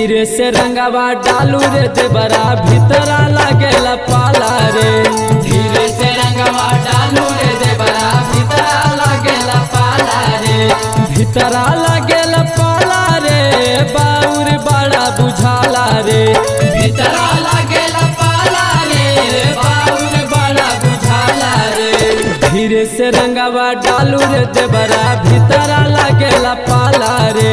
धीरे से रंगवा डालू रे देवरा, भीतरा लागेला पाला रे। धीरे से रंगवा डालू रे देवरा, भीतरा लागेला पाला रे। भीतरा लागेला पाला रे, बाउर बड़ा बुझाला रे। भीतरा लागेला पाला रे, बाउर बड़ा बुझाला रे। धीरे से रंगवा डालू रे देवरा, भीतरा लागेला पाला रे।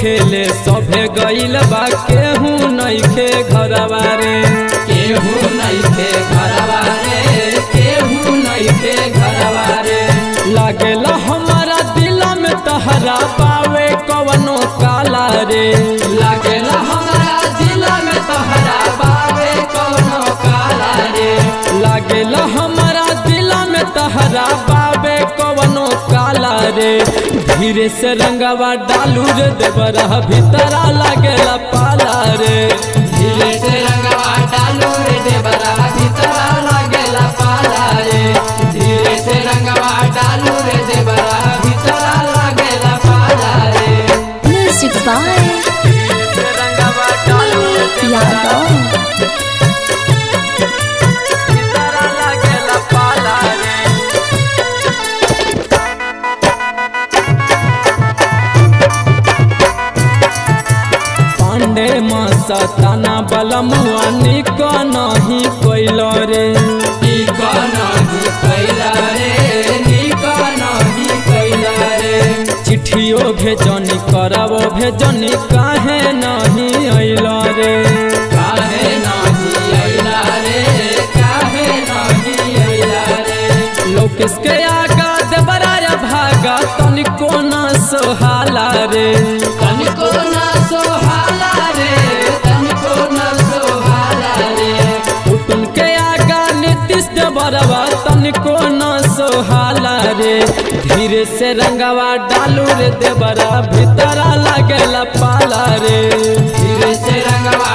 खेले सभे गईल बा। केहू नइखे घरवा रे केहू नहीं थे घरवा रे केहू नहीं थे घरवा रे लागेला हमारा दिल में तहरा पावे कवनो काला रे लागेला हमारा दिल में तोहरा बावे कोनो काला रे लागेला हमारा दिल में तहरा धीरे से रंगवा डालू रे देवरा भीतरा लागेला पाला रे। धीरे से रंगवा डालू रे देवरा भीतरा लागेला पाला रे। धीरे से रंगवा डालू रे देवरा भीतरा लागेला पाला रे। Music by Mimi पांडे मस्ताना बलमुआ निक नहीं कोइल रे। रे रे। चिट्ठियो भेजनी करबो भेजनी काहे नहीं अइल रे। रे रे। लोकेश के आगा देवराया भागा तनिको न सोहाला रे। धीरे से रंगवा डालू रे देवरा भीतरा लगे पाला रे। धीरे से रंगवा